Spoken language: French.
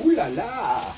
Ouh là là.